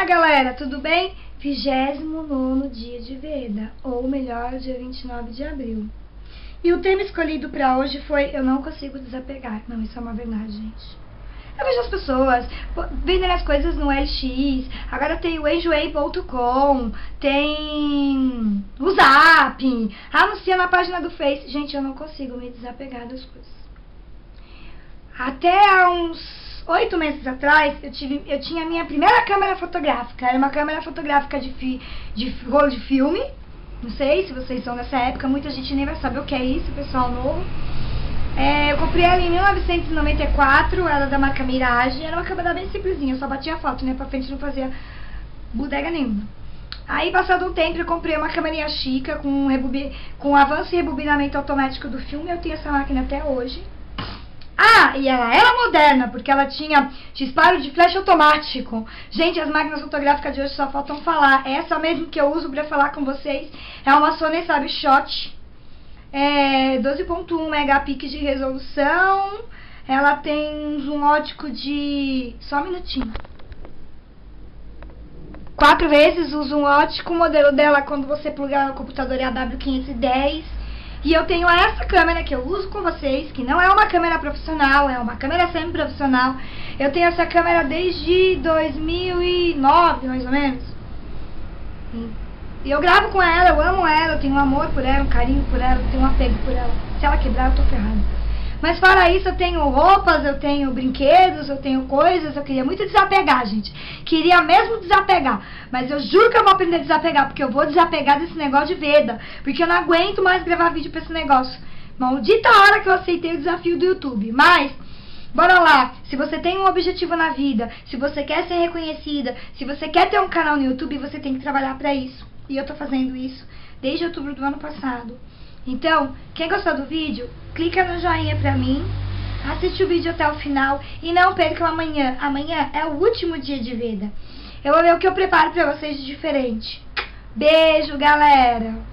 Olá galera, tudo bem? 29 dia de Veda, ou melhor, dia 29 de abril. E o tema escolhido para hoje foi Eu não consigo desapegar. Não, isso é uma verdade, gente. Eu vejo as pessoas vendendo as coisas no LX, agora tem o enjoei.com, tem o Zap, anuncia na página do Face. Gente, eu não consigo me desapegar das coisas. Até há uns oito meses atrás, eu, tive, eu tinha a minha primeira câmera fotográfica. Era uma câmera fotográfica de, fi, de rolo de filme. Não sei se vocês são dessa época, muita gente nem vai saber o que é isso, pessoal novo. É, eu comprei ela em 1994, ela da marca Mirage. Era uma câmera bem simplesinha, só batia foto, né? Pra frente não fazia bodega nenhuma. Aí, passado um tempo, eu comprei uma câmera chica com, com avanço e rebobinamento automático do filme. Eu tenho essa máquina até hoje. Ah, e ela era moderna, porque ela tinha disparo de flash automático. Gente, as máquinas fotográficas de hoje só faltam falar. Essa mesmo que eu uso para falar com vocês é uma Sony Sabe Shot. É 12.1 megapixels de resolução. Ela tem um zoom ótico de... Só um minutinho. Quatro vezes o zoom ótico. O modelo dela, quando você plugar no computador, é a W510. E eu tenho essa câmera que eu uso com vocês, que não é uma câmera profissional, é uma câmera semi-profissional. Eu tenho essa câmera desde 2009, mais ou menos. E eu gravo com ela, eu amo ela, eu tenho um amor por ela, um carinho por ela, eu tenho um apego por ela. Se ela quebrar, eu tô ferrada. Mas fora isso, eu tenho roupas, eu tenho brinquedos, eu tenho coisas. Eu queria muito desapegar, gente. Queria mesmo desapegar. Mas eu juro que eu vou aprender a desapegar, porque eu vou desapegar desse negócio de Veda. Porque eu não aguento mais gravar vídeo pra esse negócio. Maldita hora que eu aceitei o desafio do YouTube. Mas, bora lá. Se você tem um objetivo na vida, se você quer ser reconhecida, se você quer ter um canal no YouTube, você tem que trabalhar pra isso. E eu tô fazendo isso desde outubro do ano passado. Então, quem gostou do vídeo, clica no joinha pra mim, assiste o vídeo até o final e não percam amanhã. Amanhã é o último dia de vida. Eu vou ver o que eu preparo pra vocês de diferente. Beijo, galera!